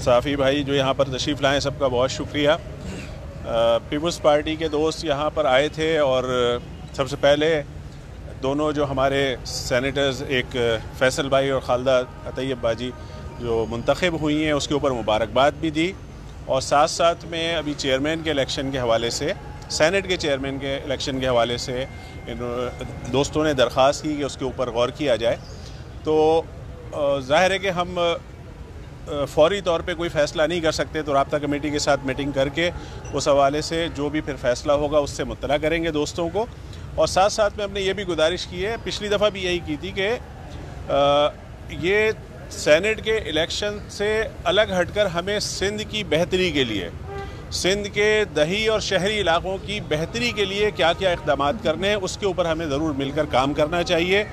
साफ़ी भाई जो यहाँ पर तशरीफ़ लाएँ सबका बहुत शुक्रिया। पीपल्स पार्टी के दोस्त यहाँ पर आए थे और सबसे पहले दोनों जो हमारे सेनेटर्स एक फैसल भाई और खालदा तैयब बाजी जो मंतखब हुई हैं, उसके ऊपर मुबारकबाद भी दी और साथ साथ में अभी चेयरमैन के इलेक्शन के हवाले से सेनेट के चेयरमैन के इलेक्शन के हवाले से इन दोस्तों ने दरख्वास्त की कि उसके ऊपर गौर किया जाए। तो ज़ाहिर है कि हम फौरी तौर पे कोई फ़ैसला नहीं कर सकते तो रबता कमेटी के साथ मीटिंग करके उस हवाले से जो भी फिर फ़ैसला होगा उससे मुतला करेंगे दोस्तों को। और साथ साथ में हमने ये भी गुजारिश की है, पिछली दफ़ा भी यही की थी कि ये सेनेट के इलेक्शन से अलग हटकर हमें सिंध की बेहतरी के लिए, सिंध के दही और शहरी इलाकों की बेहतरी के लिए क्या क्या इकदाम करने हैं, उसके ऊपर हमें ज़रूर मिलकर काम करना चाहिए।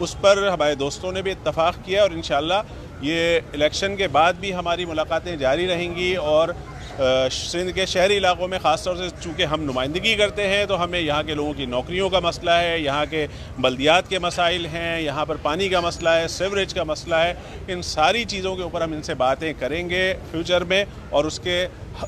उस पर हमारे दोस्तों ने भी इतफ़ाक़ किया और इन ये इलेक्शन के बाद भी हमारी मुलाकातें जारी रहेंगी और सिंध के शहरी इलाकों में ख़ास तौर से चूँकि हम नुमाइंदगी करते हैं तो हमें यहाँ के लोगों की नौकरियों का मसला है, यहाँ के बल्दियात के मसाइल हैं, यहाँ पर पानी का मसला है सेवरेज का मसला है, इन सारी चीज़ों के ऊपर हम इनसे बातें करेंगे फ्यूचर में और उसके,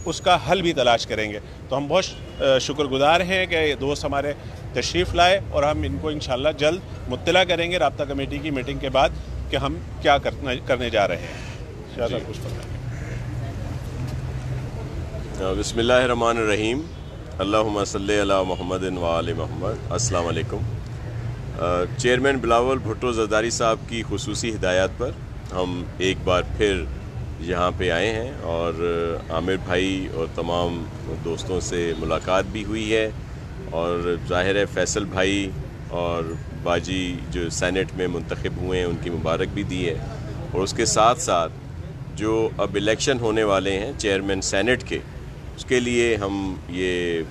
उसका हल भी तलाश करेंगे। तो हम बहुत शुक्रगुजार हैं कि ये दोस्त हमारे तशरीफ़ लाए और हम इनको इन जल्द मुतला करेंगे। रबता कमेटी की मीटिंग के बाद कि हम क्या करने करने जा रहे हैं। शायद कुछ बसमीम अल्लाहुम्मा सल्ली अला मोहम्मद वाल मोहम्मद। अस्सलाम चेयरमैन बिलावल भुट्टो जरदारी साहब की खसूसी हिदायत पर हम एक बार फिर यहाँ पे आए हैं और आमिर भाई और तमाम दोस्तों से मुलाकात भी हुई है और ज़ाहिर है फैसल भाई और बाजी जो सैनेट में मंतखब हुए हैं, उनकी मुबारक भी दी है। और उसके साथ साथ जो अब इलेक्शन होने वाले हैं चेयरमैन सैनेट के, उसके लिए हम ये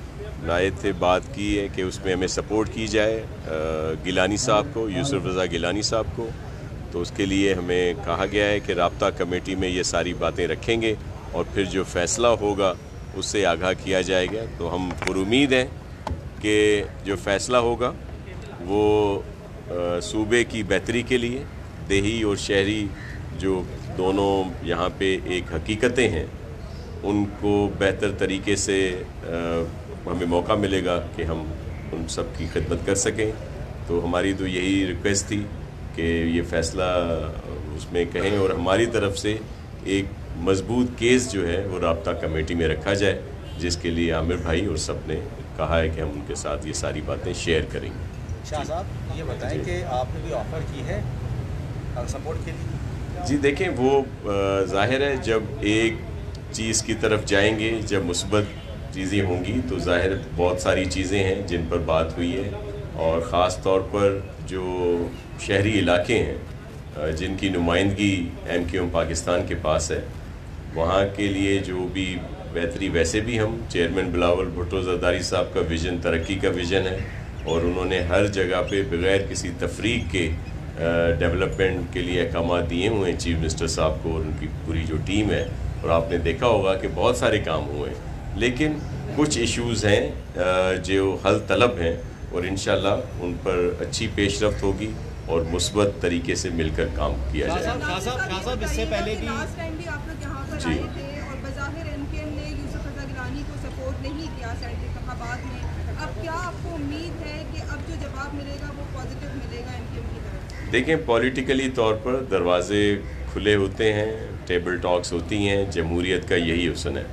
लाए थे बात की है कि उसमें हमें सपोर्ट की जाए गिलानी साहब को यूसुफ रज़ा गिलानी साहब को। तो उसके लिए हमें कहा गया है कि रबता कमेटी में ये सारी बातें रखेंगे और फिर जो फ़ैसला होगा, उससे आगाह किया जाएगा। तो हम पुरुद हैं कि जो फ़ैसला होगा वो सूबे की बेहतरी के लिए, देही और शहरी जो दोनों यहाँ पे एक हकीकतें हैं, उनको बेहतर तरीके से हमें मौका मिलेगा कि हम उन सब की खिदमत कर सकें। तो हमारी तो यही रिक्वेस्ट थी कि ये फ़ैसला उसमें कहें और हमारी तरफ़ से एक मज़बूत केस जो है, वो रबता कमेटी में रखा जाए, जिसके लिए आमिर भाई और सबने कहा है कि हम उनके साथ ये सारी बातें शेयर करेंगे। शाह साहब ये बताएँ कि आपने भी ऑफ़र की है सपोर्ट के लिए? जी देखें वो ज़ाहिर है जब एक चीज़ की तरफ़ जाएँगे जब मुस्बत चीज़ें होंगी तो ज़ाहिर बहुत सारी चीज़ें हैं जिन पर बात हुई है और ख़ास तौर पर जो शहरी इलाके हैं जिनकी नुमाइंदगी एम क्यू एम पाकिस्तान के पास है वहाँ के लिए जो भी बेहतरी वैसे भी हम चेयरमैन बिलावल भुट्टो जरदारी साहब का विज़न तरक्की का विज़न है और उन्होंने हर जगह पे बग़ैर किसी तफरीक के डेवलपमेंट के लिए अहकाम दिए हुए हैं चीफ मिनिस्टर साहब को और उनकी पूरी जो टीम है। और आपने देखा होगा कि बहुत सारे काम हुए लेकिन कुछ इश्यूज़ हैं जो हल तलब हैं और इन उन पर अच्छी पेशरफ होगी और मुस्बत तरीके से मिलकर काम किया जाए इससे पहले भी जी। नहीं किया में। अब क्या आपको उम्मीद है कि अब जो जवाब मिलेगा, वो पॉजिटिव मिलेगा एमक्यूएम की तरफ़? देखें पॉलिटिकली तौर पर दरवाजे खुले होते हैं टेबल टॉक्स होती हैं जमहूरीत का यही हुसन है।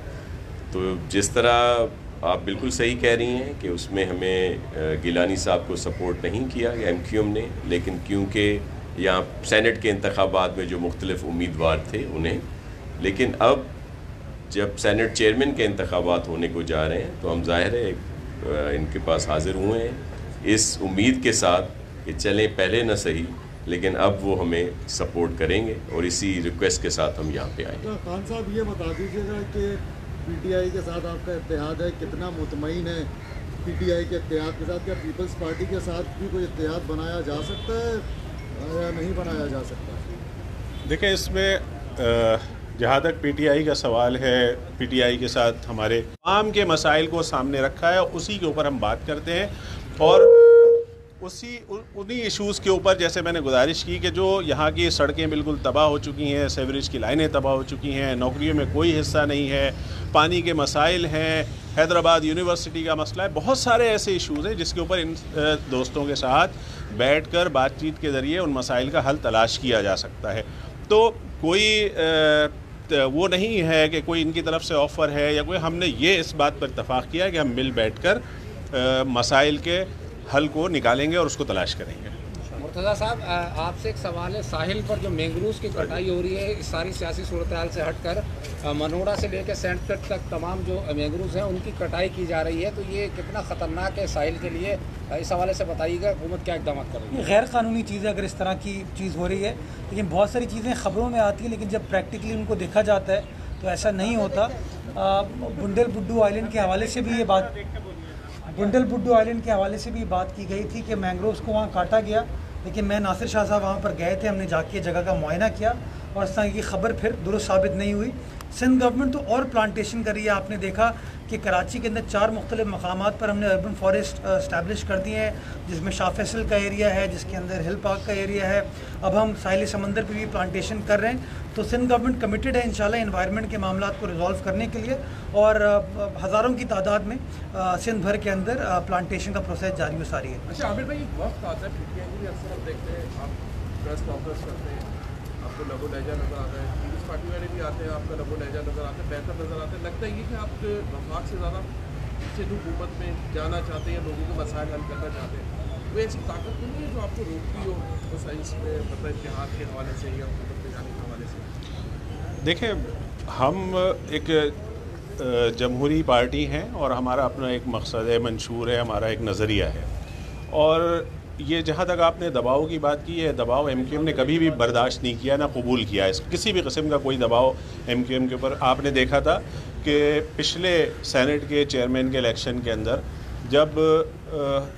तो जिस तरह आप बिल्कुल सही कह रही हैं कि उसमें हमें गिलानी साहब को सपोर्ट नहीं किया एम क्यू एम ने, लेकिन क्योंकि यहाँ सैनट के इंतबात में जो मुख्तलिफ़ उम्मीदवार थे उन्हें। लेकिन अब जब सैनट चेयरमैन के इंतबात होने को जा रहे हैं तो हम ज़ाहिर है इनके पास हाजिर हुए हैं। इस उम्मीद के साथ कि चलें पहले न सही लेकिन अब वो हमें सपोर्ट करेंगे और इसी रिक्वेस्ट के साथ हम यहाँ पे आए तो खान साहब ये बता दीजिएगा कि पीटीआई के साथ आपका इतिहाद है कितना मुतमिन है पीटीआई के इतिहाद के साथ? क्या पीपल्स पार्टी के साथ भी कोई इतिहाद बनाया जा सकता है या नहीं बनाया जा सकता? देखिए इसमें जहाँ तक पीटीआई का सवाल है पीटीआई के साथ हमारे आम के मसाइल को सामने रखा है, उसी के ऊपर हम बात करते हैं और उसी उन्हीं इश्यूज़ के ऊपर जैसे मैंने गुजारिश की कि जो यहाँ की सड़कें बिल्कुल तबाह हो चुकी हैं सेवरेज की लाइनें तबाह हो चुकी हैं, नौकरियों में कोई हिस्सा नहीं है, पानी के मसाइल हैं, हैदराबाद यूनिवर्सिटी का मसला है, बहुत सारे ऐसे इश्यूज़ हैं जिसके ऊपर इन दोस्तों के साथ बैठकर बातचीत के ज़रिए उन मसाइल का हल तलाश किया जा सकता है। तो कोई वो नहीं है कि कोई इनकी तरफ़ से ऑफ़र है या कोई, हमने ये इस बात पर इतफाक़ किया है कि हम मिल बैठ कर मसाइल के हल को निकालेंगे और उसको तलाश करेंगे। मुर्तज़ा साहब आपसे एक सवाल है। साहिल पर जो मैंग्रोव्स की कटाई हो रही है, इस सारी सियासी सूरत हाल से हटकर मनोड़ा से लेकर सेंट तक तमाम जो मैंग्रोव्स हैं, उनकी कटाई की जा रही है। तो ये कितना ख़तरनाक है साहिल के लिए? इस हवाले से बताइएगा, हुकूमत क्या इकदाम कर रही है? गैर कानूनी चीज़ें अगर इस तरह की चीज़ हो रही है। लेकिन बहुत सारी चीज़ें ख़बरों में आती हैं, लेकिन जब प्रैक्टिकली उनको देखा जाता है तो ऐसा नहीं होता। बुंडल बुड्डू आइलैंड के हवाले से भी ये बात बुंडल बुड्डू आइलैंड के हवाले से भी बात की गई थी कि मैंग्रोव्स को वहाँ काटा गया। लेकिन मैं नासिर शाह साहब वहाँ पर गए थे, हमने जाके जगह का मुआयना किया और इस तरह की खबर फिर दुरुस्त साबित नहीं हुई। सिंध गवर्नमेंट तो और प्लांटेशन कर रही है। आपने देखा कि कराची के अंदर चार मुख्तलिफ़ मकाम पर हमने अर्बन फॉरेस्ट इस्टेब्लिश कर दिए हैं, जिसमें शाह फैसल का एरिया है, जिसके अंदर हिल पार्क का एरिया है। अब हम साहिल समंदर पर भी प्लांटेशन कर रहे हैं। तो सिंध गवर्नमेंट कमिटेड है इंशाल्लाह इन्वायरमेंट के मामला को रिजॉल्व करने के लिए और हज़ारों की तादाद में सिंध भर के अंदर प्लांटेशन का प्रोसेस जारी सारी है। अच्छा आमिर भाई वक्त आता हैं। आपको लघु लहजा नज़र आता है। पीपल्स पार्टी वाले भी आते हैं, आपका लघु लहजा नज़र आता है, बेहतर नज़र आता है। लगता है ये कि आप वफाक से ज़्यादा जो हुकूमत में जाना चाहते हैं, लोगों के मसाइल हल करना चाहते हैं, वो ऐसी ताकत तो नहीं है जो आपको रोकती हो उस इसमें मतलब इतिहाद के हवाले से या हुकूमत में जाने के हवाले से? देखें हम एक जमहूरी पार्टी हैं और हमारा अपना एक मकसद है, मंशूर है, हमारा एक नज़रिया है। और ये जहाँ तक आपने दबाव की बात की है, दबाव एम ने कभी भी बर्दाश्त नहीं किया, ना कबूल किया इस किसी भी किस्म का कोई दबाव एम के ऊपर आपने देखा था कि पिछले सेनेट के चेयरमैन के इलेक्शन के अंदर जब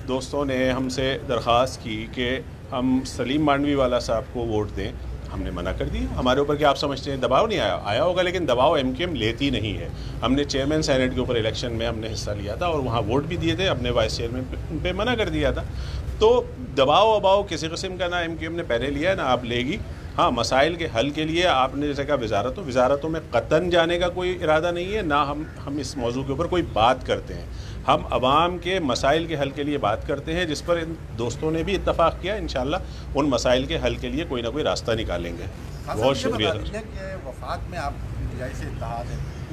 दोस्तों ने हमसे दरख्वास्त की कि हम सलीम मांडवी वाला साहब को वोट दें, हमने मना कर दिया। हमारे ऊपर क्या आप समझते हैं? दबाव नहीं आया। आया होगा, लेकिन दबाव एम लेती नहीं है। हमने चेयरमैन सेनेट के ऊपर इलेक्शन में हमने हिस्सा लिया था और वहाँ वोट भी दिए थे। अपने वाइस चेयरमैन पे मना कर दिया था। तो दबाव वबाव किसी किस्म का ना एम क्यू एम ने पहले लिया है ना आप लेगी। हाँ मसाइल के हल के लिए आपने जैसे कहा वजारतों वजारतों में कतन जाने का कोई इरादा नहीं है ना हम हम इस मौजू के ऊपर कोई बात करते हैं। हम आवाम के मसाइल के हल के लिए बात करते हैं जिस पर इन दोस्तों ने भी इतफ़ाक़ किया इन उन मसाइल के हल के लिए कोई ना कोई रास्ता निकालेंगे। बहुत शुक्रिया वफाक में आप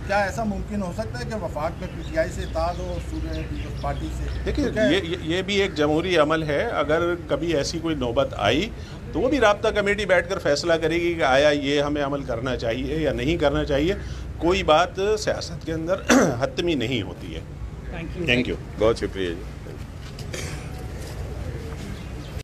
क्या ऐसा मुमकिन हो सकता है कि वफाक में पीटीआई से ताज हो सूर्य पीपल्स पार्टी से? देखिए तो ये ये- ये भी एक जमहूरी अमल है। अगर कभी ऐसी कोई नौबत आई तो वो भी रबता कमेटी बैठकर फैसला करेगी कि आया ये हमें अमल करना चाहिए या नहीं करना चाहिए। कोई बात सियासत के अंदर हतमी नहीं होती है। थैंक यू थैंक यू बहुत शुक्रिया जी।